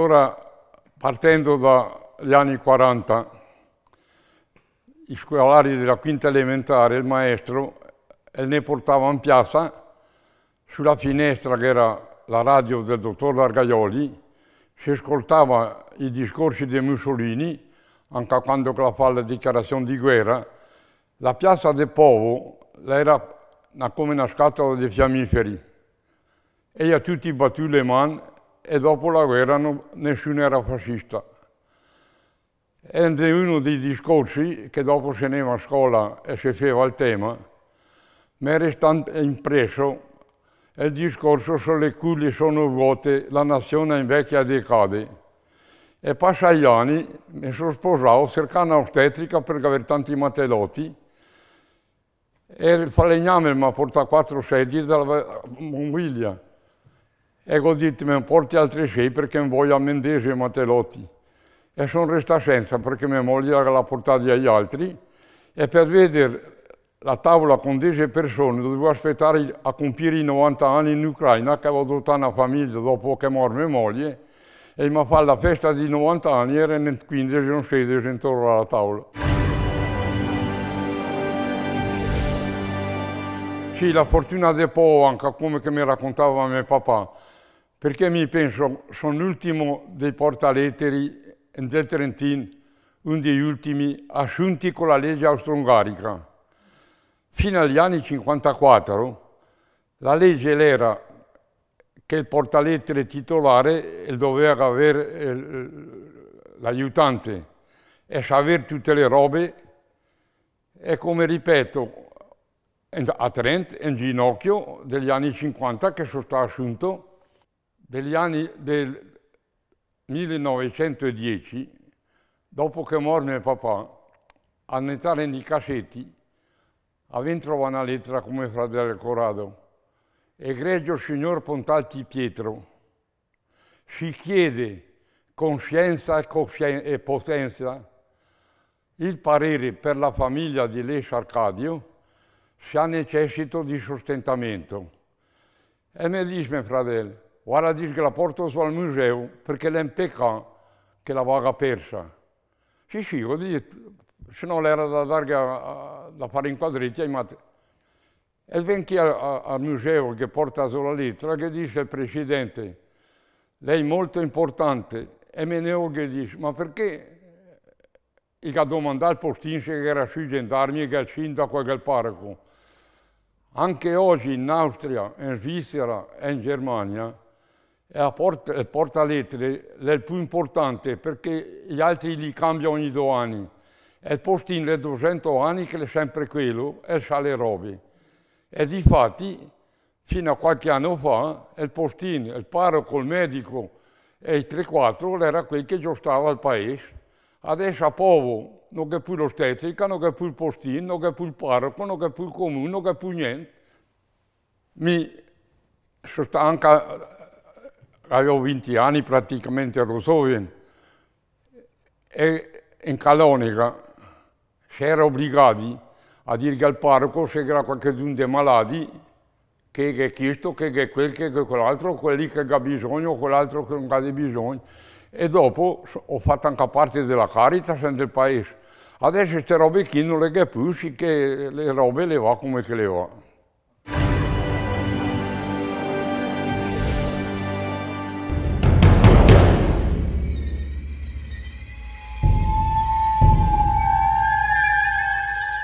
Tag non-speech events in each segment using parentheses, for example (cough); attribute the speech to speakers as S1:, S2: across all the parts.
S1: Allora, partendo dagli anni 40, i scolari della quinta elementare, il maestro, ne portava in piazza, sulla finestra che era la radio del dottor Largaioli, si ascoltava i discorsi di Mussolini, anche quando fa la dichiarazione di guerra, la piazza del Povo era come una scatola di fiammiferi. E a tutti battuto le mani e dopo la guerra non, nessuno era fascista. E uno dei discorsi che dopo se ne va a scuola e si faceva il tema, mi è restato impresso il discorso sulle cui sono vuote, la nazione invecchia decade. E passa gli anni, mi sono sposato cercando ostetrica perché avevo tanti matelotti e il falegname mi ha portato quattro sedie dalla Monviglia. E ho detto, mi porti altri sei perché non voglio a Mendesi e Matelotti. E sono restato senza perché mia moglie l'ha portata agli altri e per vedere la tavola con 10 persone dovevo aspettare a compiere i 90 anni in Ucraina che avevo avuto una famiglia dopo che morì mia moglie e mi ha fatto la festa di 90 anni erano 15 o 16 intorno alla tavola. Sì, la fortuna del po' anche come mi raccontava mio papà, perché mi penso, sono l'ultimo dei portaletteri del Trentino, uno degli ultimi assunti con la legge austro-ungarica. Fino agli anni 54 la legge era che il portalettere titolare doveva avere l'aiutante e sapere tutte le robe e come ripeto a Trent in ginocchio degli anni 50 che sono stato assunto degli anni del 1910, dopo che morì mio papà, a entrare nei cassetti, avendo trovato una lettera come fratello Corrado. Egregio signor Pontalti Pietro, si chiede con scienza e potenza il parere per la famiglia di Lesce Arcadio se ha necessito di sostentamento. E mi dice mio fratello, Guarda, che la porto al museo perché l'è un peccato che la vaga persa. Sì, sì, ho detto, se no l'era da, dare, da fare in quadretti, ma... E ven qui al, museo che porta sulla lettera che dice il presidente, lei è molto importante, e me ne che dice, ma perché il ha domandato al postino se era sui gendarmi che è il sindaco e che è il parco. Anche oggi in Austria, in Svizzera e in Germania la porta, il portalettere è il più importante perché gli altri li cambiano ogni due anni. E il postino è 200 anni che è sempre quello e sa le robe. E di fatti, fino a qualche anno fa, il postino, il parroco, il medico e i 3-4 era quelli che giostava il paese. Adesso a Povo non è più l'ostetrica, non è più il postino, non è più il parroco, non è più il comune, non è più niente. Mi sono anche avevo 20 anni praticamente ero giovane e in calonica si era obbligati a dire al parroco se era qualcuno dei malati che è questo, che è quel, che è quell'altro, quelli che ha bisogno, quell'altro che non ha bisogno. E dopo ho fatto anche parte della Caritas del paese. Adesso queste robe qui non le capisci, che le robe le va come che le va.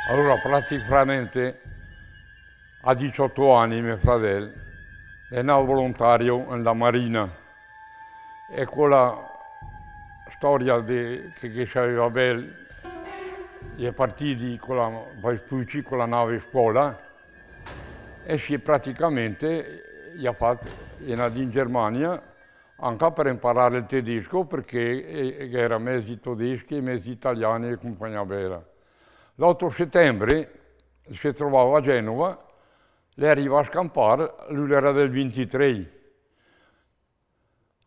S1: Allora praticamente a 18 anni mio fratello è nato volontario nella Marina e quella storia di, che, che c'aveva bello è partito con la, con la nave scuola e si praticamente gli ha fatto, è nato in Germania anche per imparare il tedesco perché era mezzo tedesco e mezzo italiano e compagnia bella. L'8 settembre si trovava a Genova, lei arriva a scampare, lui era del 23.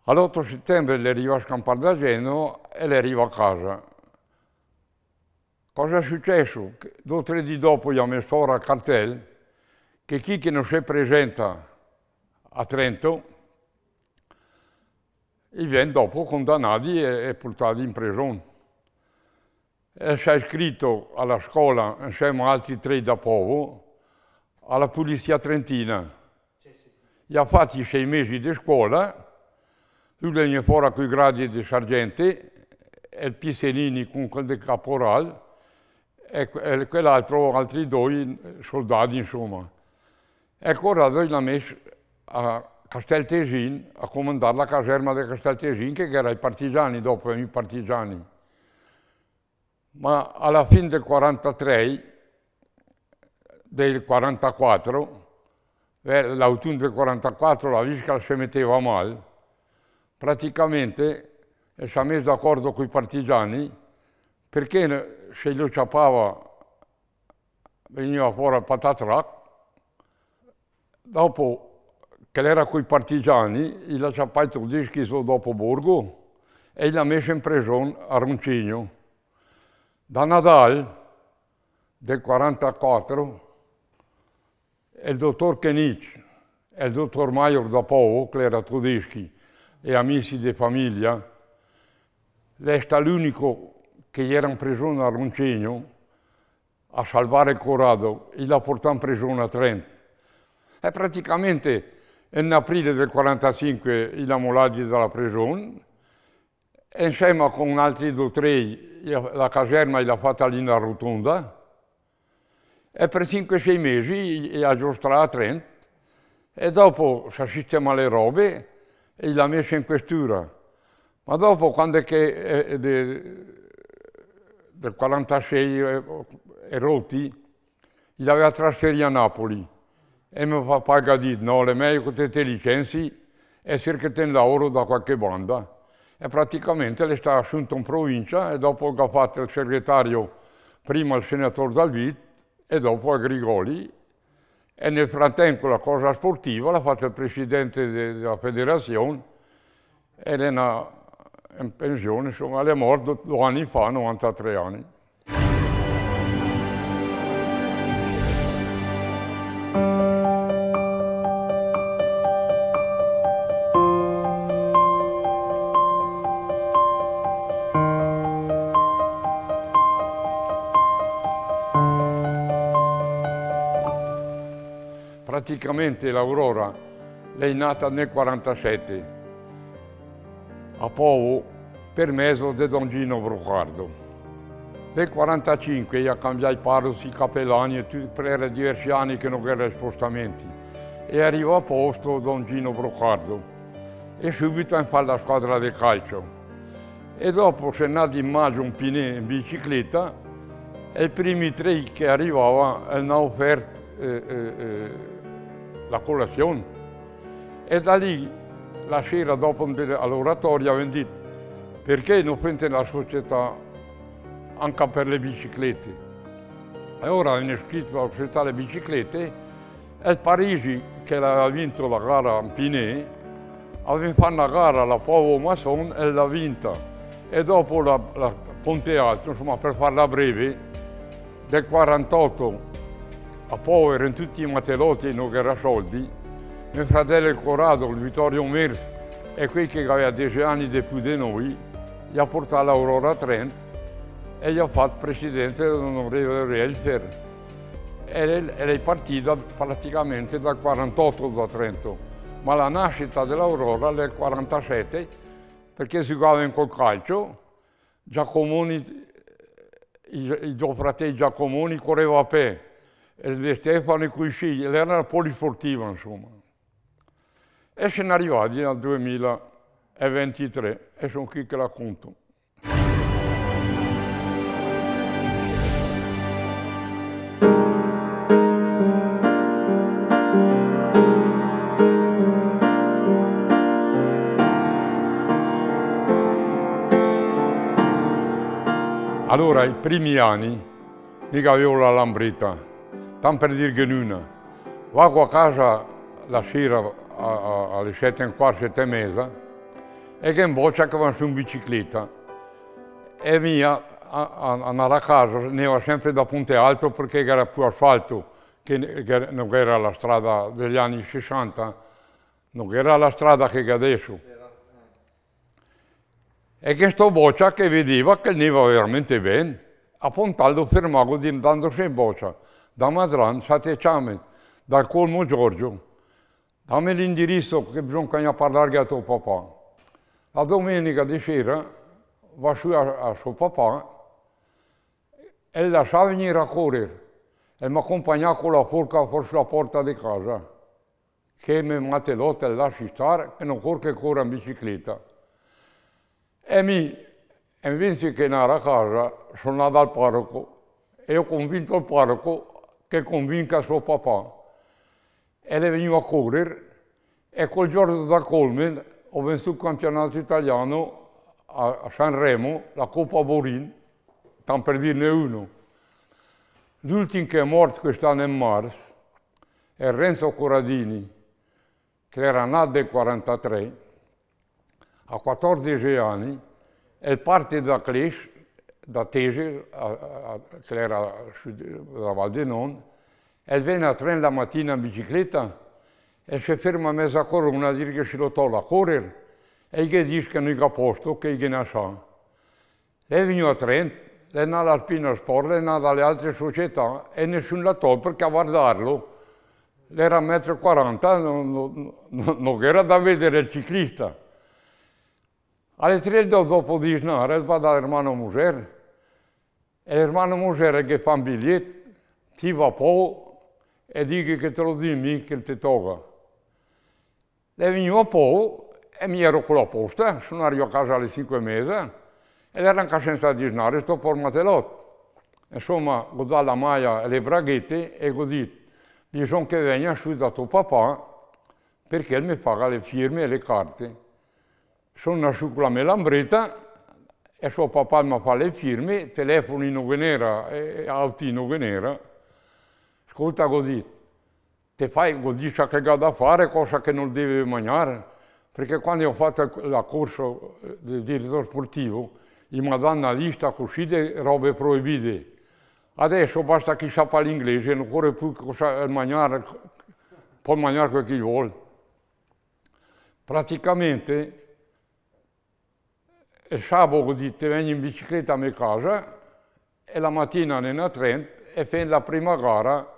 S1: All'8 settembre lei arriva a scampare da Genova e lei arriva a casa. Cosa è successo? Due o tre di dopo gli ha messo ora a cartello che chi che non si presenta a Trento viene dopo condannati e, e portati in prigione. E si è iscritto alla scuola insieme a altri tre da Povo alla Polizia Trentina. Gli ha fatti sei mesi di scuola, lui viene fuori con i gradi di sergente, e il Pisenini con di caporal, e, e quell'altro, altri due soldati, insomma. Ora lui l'ha messo a Casteltesin a comandare la caserma di Casteltesin, che era i partigiani, dopo i partigiani. Ma alla fine del 43, del 44, l'autunno del 44 la Visca si metteva male, praticamente si è messo d'accordo con i partigiani perché se lo ciapava veniva fuori patatrac, dopo che era con i partigiani, gli ha ciappato il disco dopo Borgo e l'ha messo in prigione a Roncigno. Da Nadal del 44 il dottor Kenich e il dottor Maior da Povo, che era tedeschi e amici di famiglia, lei è l'unico che era in prigione a Roncigno a salvare Corrado e l'ha portato in prigione a Trento. E praticamente in aprile del 45 l'ha mollato dalla prigione e insieme con altri due o tre la caserma fatta lì in rotonda e per 5-6 mesi ha giostrato a Trento e dopo si sistema le robe e l'ha messa in questura. Ma dopo, quando è che eh, de, del 46 è, è rotti, l'aveva trasferito a Napoli e mi fa pagare no, le meglio che te licenzi e cercate un lavoro da qualche banda. E praticamente le sta assunto in provincia e dopo ha fatto il segretario, prima il senatore Dalvit e dopo a Grigoli. E nel frattempo la cosa sportiva l'ha fatto il presidente della federazione ed è una in pensione, insomma, è morto due anni fa, 93 anni. Praticamente l'Aurora è nata nel 47 a Povo per mezzo di Don Gino Brocardo. Nel 1945 ha cambiato i parus, i capellani, per diversi anni che non erano spostamenti. E arrivò a posto Don Gino Brocardo e subito ha fatto la squadra di calcio. E dopo è nato in maggio un pinè in bicicletta e i primi tre che arrivavano hanno offerto eh, eh, eh, la colazione. E da lì la sera dopo all'oratorio abbiamo detto perché non fate la società anche per le biciclette. E ora hanno iscritto la società delle biciclette e Parigi, che aveva vinto la gara in Pinè, aveva fatto una gara alla Povo Masson e l'ha vinta. E dopo la, la Ponte Alto, insomma per farla breve, del 48 a Povo erano tutti i matelotti non erano soldi, mio fratello Corrado, il Vittorio Mers, è qui che aveva 10 anni di più di noi, gli ha portato l'Aurora Trent e gli ha fatto presidente dell'onorevole Rielfer. E è partita praticamente dal 48 da Trento, ma la nascita dell'Aurora è del 47 perché si giocava in col calcio, Giacomoni, i, i due fratelli Giacomoni correvano a pe, e De Stefano e coi figli, era una polisportiva insomma. E sono arrivati nel 2023 e sono qui che la conto. Allora, i primi anni, mica avevo la lambretta, tanto per dire che nulla. Vado a casa la sera alle sette e un quarto, sette e mezza, e che in boccia che vanno su in bicicletta. E mia, andare a casa, ne va sempre da Ponte Alto perché era più asfalto, che, che non era la strada degli anni 60, non era la strada che è adesso. E questo boccia che vedeva che ne va veramente bene, a Pontaldo fermavo dandosi in boccia, da Madran, state ciame, dal colmo Giorgio, dammi l'indirizzo che bisogna parlare a tuo papà. La domenica di sera va su a, a suo papà e lasciava venire a correre e mi accompagnava con la forca forse la porta di casa, che mi matelotta e lasci stare e non corre che corre in bicicletta. E mi, invece che andare a casa, sono andato al parco e ho convinto il parco che convinca suo papà. E le venivo a correre e quel giorno da Colmen ho vinto il campionato italiano a Sanremo, la Coppa Borin, tanto per dirne uno. L'ultimo che è morto quest'anno in marzo è Renzo Corradini, che era nato nel 1943, a 14 anni, e parte da Cles, da Tese, che era sulla Val di Non, e viene a treno la mattina in bicicletta e si ferma a mezza corona a dire che si lo toglie a correre e gli dice che non è a posto, che gli ne sa. Lei è a Trento, lei è nata all'Alpina Sport, lei è nata alle altre società e nessuno la toglie perché a guardarlo era a metro 40, non, non, non, era da vedere il ciclista. Alle tre dopo di snare va dall'ermano Muser Muser che fa un biglietto, ti va po' e dice che te lo dimmi che ti tocca. Lei veniva po' e mi ero con la posta, sono arrivato a casa alle 5 e mezza ed era anche senza disnare, sto formatelotto. Insomma, ho dato la maglia e le braghette e ho detto, bisogna che venga su da tuo papà perché mi fa le firme e le carte. Sono su con la melambretta e suo papà mi fa le firme, telefono in nera e auto in nera. Ascolta così, ti fai così ciò che ha da fare, cosa che non devi mangiare. Perché quando ho fatto la corso di direttore sportivo, mi danno una lista di robe proibite. Adesso basta chi sa l'inglese, non corre più cosa mangiare, può mangiare quel che vuole. Praticamente il sabato ti vieni in bicicletta a mia casa e la mattina a Trento e fai la prima gara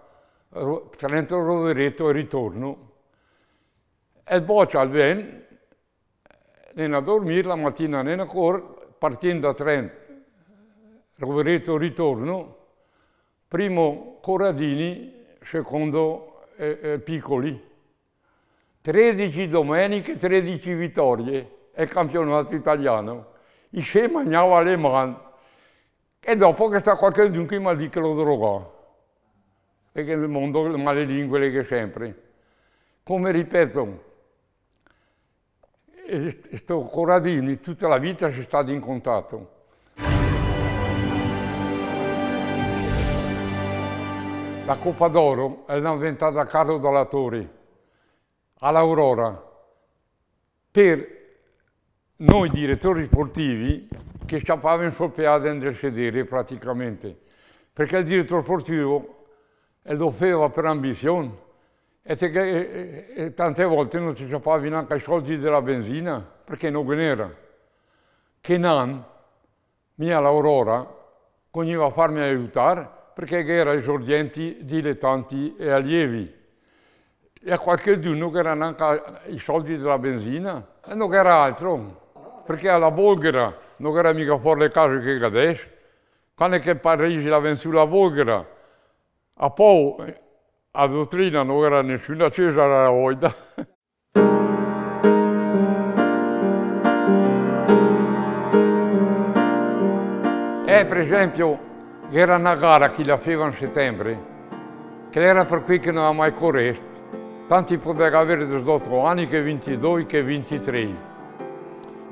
S1: Trento Rovereto e ritorno. E poi al ben, a dormire la mattina a cor, partendo da Trento, Rovereto ritorno, primo Corradini, secondo eh, eh, Piccoli. 13 domeniche, 13 vittorie è il campionato italiano. I se mangiava le mani. E dopo che sta qualcuno che mi ha detto che lo drogò. Perché nel mondo le male lingue le che sempre. Come ripeto, questo Corradini tutta la vita c'è stato in contatto. La Coppa d'Oro è inventata a Carlo Dollatori all'Aurora per noi direttori sportivi che scappavano sul piede del sedere praticamente, perché il direttore sportivo lo faceva per ambizione e, te, e, e, tante volte non si scappava neanche i soldi della benzina perché non era. Kenan, mia l'Aurora, continuava a farmi aiutare perché era esordienti, dilettanti e allievi. E a qualcuno che erano anche i soldi della benzina, e non era altro, perché alla Bolghera non era mica fuori le case che adesso. Quando è che Parigi l'ha venuto la Bolghera, a poi a dottrina non era nessuna Cesare Oida. (laughs) E per esempio era una gara che la faceva in settembre, che era per cui che non ha mai corretto. Tanti potevano avere 18 anni che 22, che 23.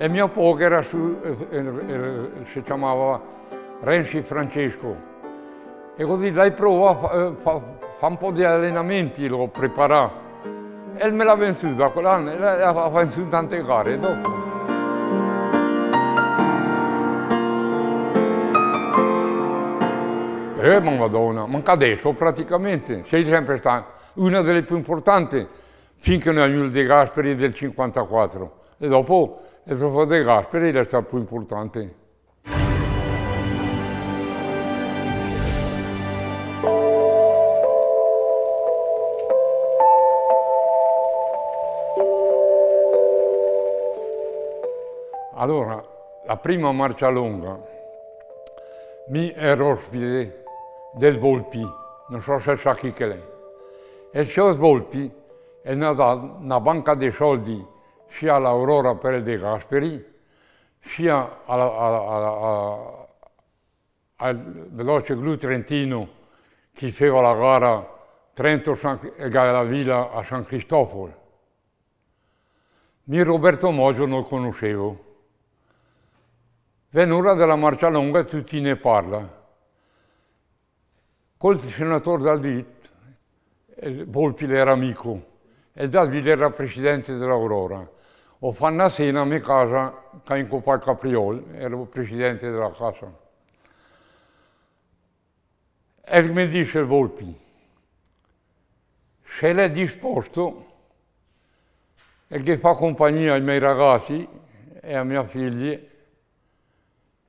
S1: E mio poco era su, eh, eh, eh, si chiamava Renzi Francesco. E così dai prova a fare fa un po' di allenamenti, lo prepara. E me l'ha venduta quell'anno, ha venduto tante gare dopo. Eh, ma madonna, manca adesso praticamente, sei sempre stato una delle più importanti finché non è venuto De Gasperi del 54 e dopo il trofeo De Gasperi è stato più importante. Allora, la prima marcia lunga, mi ero ospite del Volpi, non so se sa chi che è. E il signor Volpi è dato una banca di soldi sia all'Aurora il De Gasperi, sia alla, alla, alla, al Veloce Glu Trentino che faceva la gara Trento e la Villa a San Cristoforo. Mi Roberto Moggio non lo conoscevo. Venura della Marcia Longa tutti ne parla. Col senatore David, Volpi era amico, e David era presidente dell'Aurora. Ho fatto una cena a mia casa, che in Coppa Capriol, ero presidente della casa. E mi dice Volpi, se lei è disposto e che fa compagnia ai miei ragazzi e a mia figlia,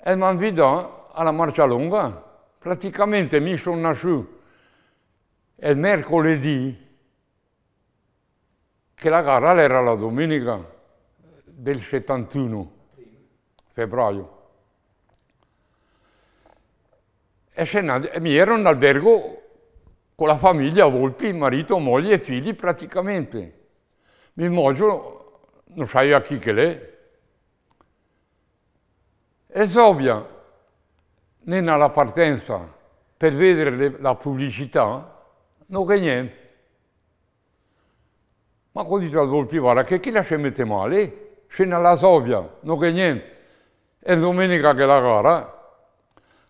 S1: e mi invitò alla marcia lunga. Praticamente mi sono su il mercoledì, che la gara era la domenica del 71 febbraio. E, e mi ero in albergo con la famiglia Volpi, marito, moglie e figli praticamente. Mi mogio, non sai a chi che l'è, e Sobia, nella partenza, per vedere le, la pubblicità, non che niente. Ma ho detto al Volpivara che chi la ci mette male? Scena alla Sobia, non che niente. E domenica che la gara,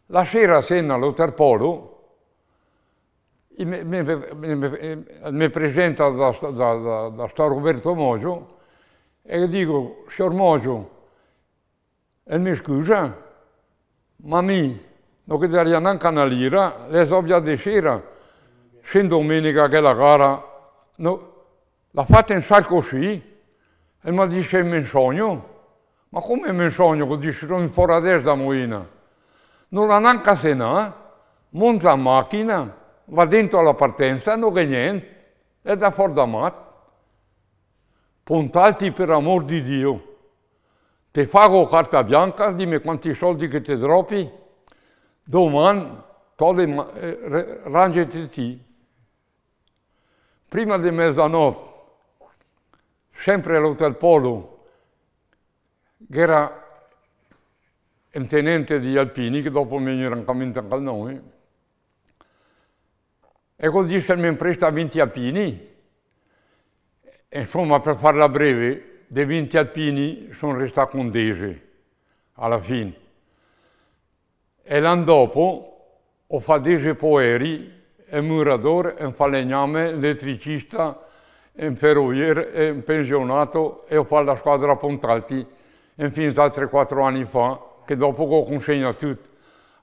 S1: la sera sena all'Oterpolo, mi, mi, mi, mi, presenta da, da, da, da sta Roberto Mogio e dico, signor Mogio, e mi scusa, ma mi, non che daria neanche una lira, le so già di sera, se domenica che la gara, no, l'ha fatta in sal così, e mi dice mi sogno. Ma come mi sogno? Che dice sono fuori adesso da Moina. Non l'ha neanche cena, monta la macchina, va dentro alla partenza, non che niente, è da fuori da mat. Puntalti per amor di Dio. Ti fago carta bianca, dimmi quanti soldi che ti droppi, domani togli, eh, rangiti ti. Prima di mezzanotte, sempre all'Hotel Polo, che era un tenente di Alpini, che dopo mi era camminato anche noi, e così mi presta 20 Alpini, insomma per farla breve, dei 20 alpini sono restati con 10 alla fine. E l'anno dopo ho fatto 10 poeri, un muratore, un falegname, elettricista, un ferroviere, un pensionato e ho fatto la squadra a Pontalti fino a 3-4 anni fa, che dopo ho consegnato tutto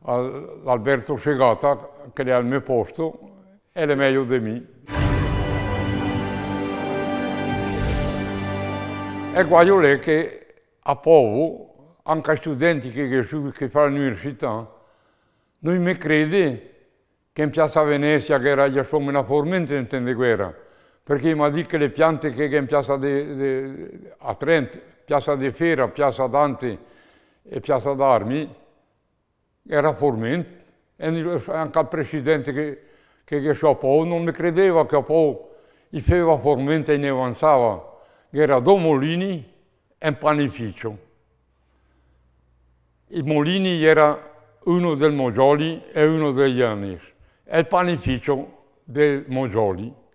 S1: all'Alberto Segata, che è al mio posto, e è meglio di me. E guaio lì che a Povo, anche ai studenti che, che, che fanno l'università, non mi crede che in piazza Venezia, che era già come una formenta in di guerra, perché mi ha detto che le piante che in piazza de, de, a Trento, piazza di Fera, piazza Dante e piazza d'Armi, era formenta. E anche il presidente che, che, che Povo non mi credeva che il faceva formenta e ne avanzava era Domolini e un panificio. Il Molini era uno del Mogioli e uno degli Anis, e il panificio del Mogioli.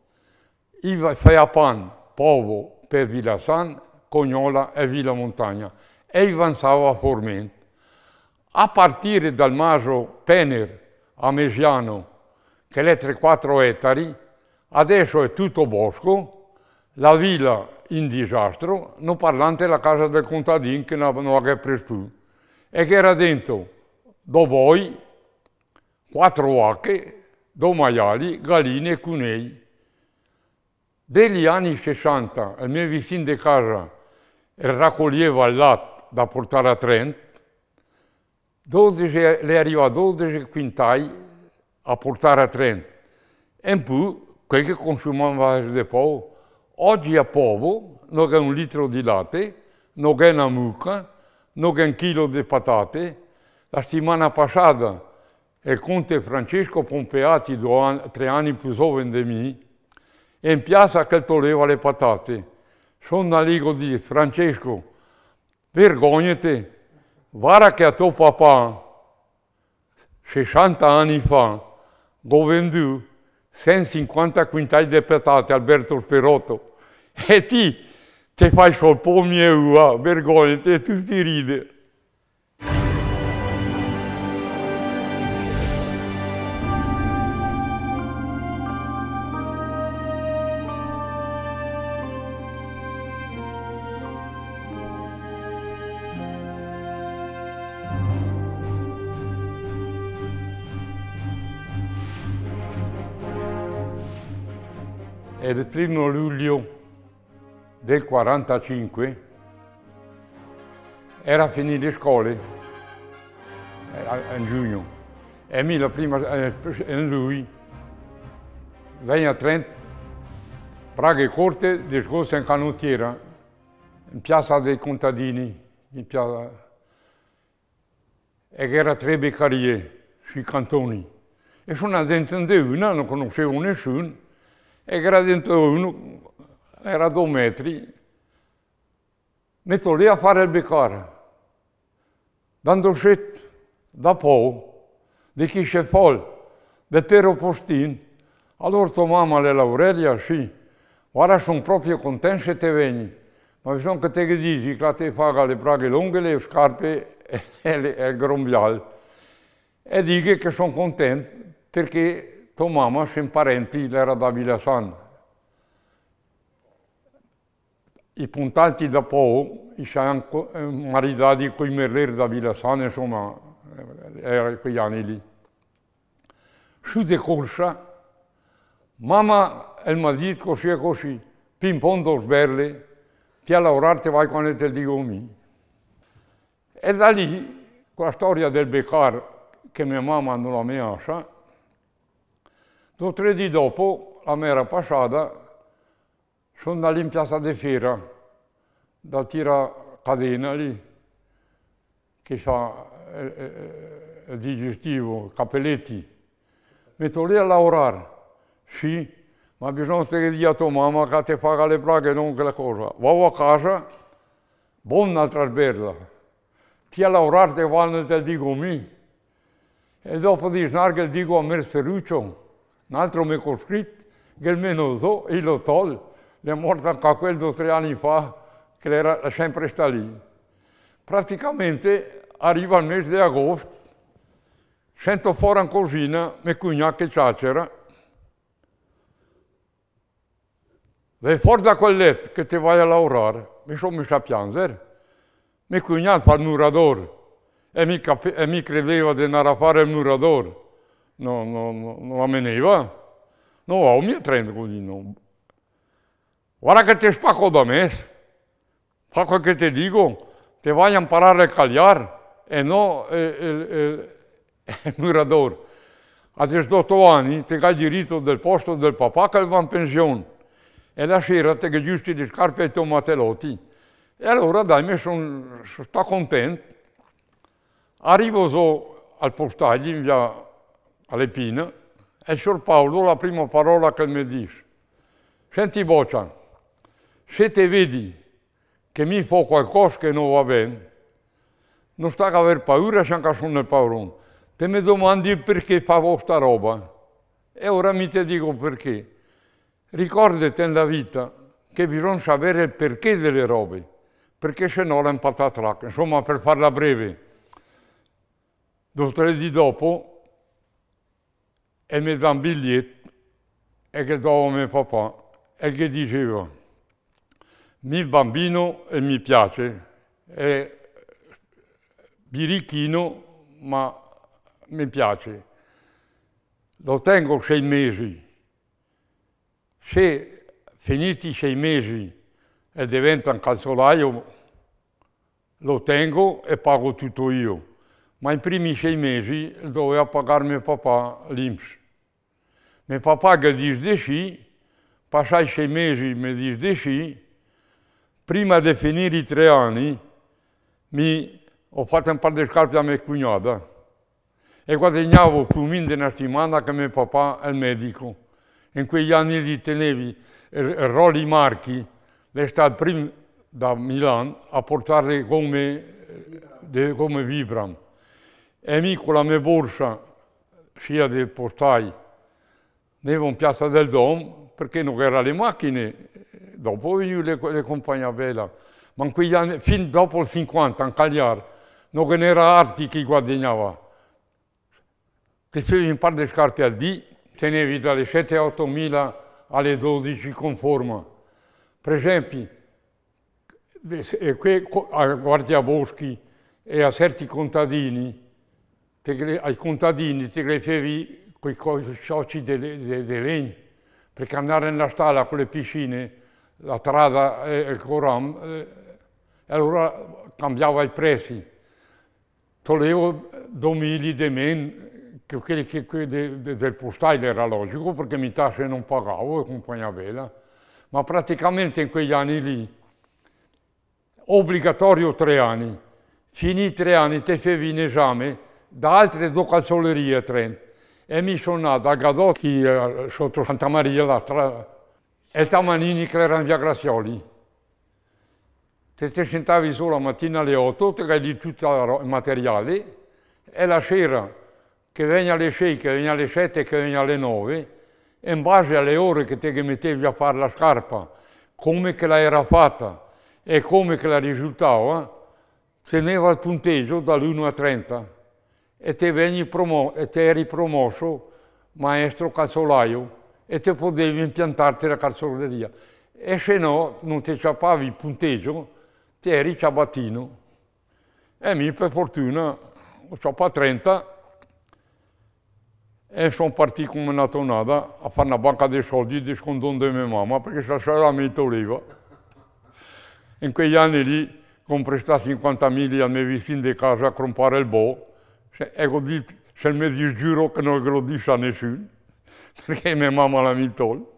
S1: Il faceva pan, povo per Villa San, Cognola e Villa Montagna, e avanzava a Formento. A partire dal Maso Pener a Mesiano, che è 3-4 ettari, adesso è tutto bosco, la villa in disastro, non parlando della casa del contadino che non aveva preso più, e che era dentro due boi, quattro vacche, due maiali, galline e cunei. Degli anni 60, il mio vicino di casa raccoglieva il latte da portare a Trento, 12, le arriva 12 quintai a portare a Trento. E in più, quel che consumava di poco, oggi a poco, non è un litro di latte, non è una mucca, non è un chilo di patate. La settimana passata il conte Francesco Pompeati, anni, tre anni più giovane di me, e in piazza che toglieva le patate. Sono lì di Francesco, vergognati, guarda che a tuo papà, 60 anni fa, ho venduto 150 quintali di patate Alberto Sperotto e ti, ti fai solo po' mio, vergognati, e tutti ride. È il primo luglio del 45 era finita le scuole, in giugno, e mi la prima, in lui, venne a Trento, Praga e Corte, discorso in canottiera, in piazza dei contadini, in piazza, e che era tre beccarie sui cantoni. E sono dentro di una, non conoscevo nessuno, e dentro uno, era due metri, metto lì a fare il da po', di chi c'è fol, di tero postin, allora tua mamma le Laurelia, sì, ora sono proprio contento se te vieni, ma bisogna che te dici che te le braghe lunghe, le scarpe (laughs) e, il grombial, e dico che sono contento perché tua mamma sunt parenti era da Vilasan. I puntanti da po', i siamo maritati con i merleri da Vilasan, insomma, era quegli anni lì. Su di corsa, mamma e il marito così e così, pim pom dos berle, ti a lavorare vai quando te dico mi. E da lì, con la storia del beccar che mia mamma non l'ha messo, Due tre di dopo, la mera passata, sono andato in piazza di Fiera, da tira cadena lì, che fa il, il, il digestivo, capelletti. Metto lì a lavorare. Sì, ma bisogna che dire a tua mamma che ti fa le braghe non quella cosa. Vado a casa, buona trasberla. Ti a lavorare te quando te dico mi. E dopo di snarghe dico a me Ferruccio, un altro mi ha scritto che almeno so, e lo tolgo. È morto anche quel due o tre anni fa, che era sempre sta lì. Praticamente arriva il mese di agosto, sento fuori in cucina mio cugnato che ciacera, vai fuori da quel letto che ti vai a lavorare, mi sono messo a piangere. Mio cugnato fa il muratore e mi, e mi credeva di andare a fare il muratore no, no, no, la meneva. Non ho mia trend così, no. Guarda che ti spacco da me. Fa quel che ti dico, ti vai a imparare a cagliare e no il, muratore. A 18 anni ti hai diritto del posto del papà che va in pensione e la sera ti giusti le scarpe e i tomatelotti. E allora dai, mi sono sto contento. Arrivo so al postaglio in via all'Epina, e Sor Paolo la prima parola che mi dice, senti Boccia, se ti vedi che mi fa qualcosa che non va bene, non sta a aver paura se anche sono paurone, te mi domandi perché fa questa roba. E ora mi ti dico perché. Ricordati nella vita che bisogna sapere il perché delle robe, perché se no la impatata Insomma, per farla breve, due o tre di dopo e mi dà un biglietto e che davo mio papà e che diceva mi bambino e mi piace, è birichino ma mi piace. Lo tengo sei mesi. Se finiti sei mesi e diventa un calzolaio, lo tengo e pago tutto io. Ma i primi sei mesi doveva pagare mio papà l'Inps. Mio papà che dice di sì, passai sei mesi mi dice di sì, prima di finire i tre anni mi ho fatto un paio di scarpe a mia cognata e guadagnavo più meno una settimana che mio papà il medico. In quegli anni lì tenevi Rolli Marchi, è stato prima da Milano a portare come, come Vibram. E mi con la mia borsa, sia del postai, avevo in piazza del Dom, perché non erano le macchine, dopo io le, le compagnie a vela. Ma anni, fin dopo il 50, in Cagliari, non era arti che guadagnava. Ti facevi un paio di scarpe al dì, tenevi dalle 7-8 mila alle 12 conforma. Per esempio, qui a Guardia Boschi e a certi contadini, ai contadini ti facevi quei sciocchi di legno, perché andare nella stalla con le piscine, la strada e il coram, e allora cambiava i prezzi. Tolevo 2000 di meno che quelli che, che de, de, del postaio era logico perché mi tasse non pagavo e compagnia vela, ma praticamente in quegli anni lì, obbligatorio tre anni, finì tre anni, te facevi in esame da altre due calzolerie a Trento e mi sono andato a Gadocchi eh, sotto Santa Maria, là, tra, e Tamanini che era in via Grazioli. Te ti sentavi solo la mattina alle 8, ti hai tutto il materiale e la sera che viene alle 6, che viene alle 7, che viene alle 9, e in base alle ore che te mettevi a fare la scarpa, come che la era fatta e come che la risultava, teneva il punteggio dall'1 a 30 e te, promo- e te eri promosso maestro calzolaio e te potevi impiantarti la calzoleria. E se no, non ti ciapavi il punteggio, ti eri ciabattino. E mi per fortuna ho ciapato 30 e sono partito come una tonata a fare una banca dei soldi di scondone di mia mamma perché la mi toglieva. In quegli anni lì, con prestati 50.000 al mio vicino di casa a crompare il bo, e godit, shën me zhjë gjyro kënë e grodisha në shynë, përkej (laughs) me mama la minë tonë,